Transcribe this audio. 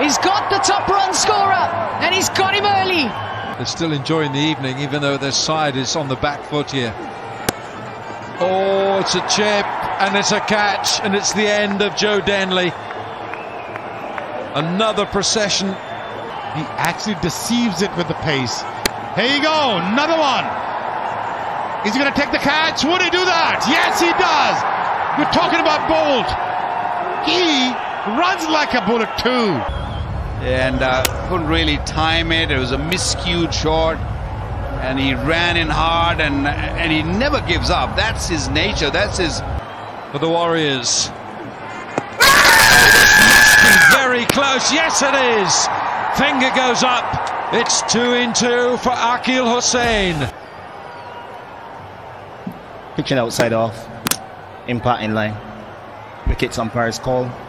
He's got the top run scorer, and he's got him early. They're still enjoying the evening, even though their side is on the back foot here. Oh, it's a chip, and it's a catch, and it's the end of Joe Denly. Another procession. He actually deceives it with the pace. Here you go, another one. Is he going to take the catch? Would he do that? Yes, he does. We're talking about Boult. He runs like a bullet too. And uh, couldn't really time it. It was a miscued shot. And he ran in hard and, and he never gives up. That's his nature. That's his. For the Warriors. this must be very close. Yes, it is. Finger goes up. It's two in two for Akeal Hosein. Pitching outside off. Impact in line. Wickets umpire's call.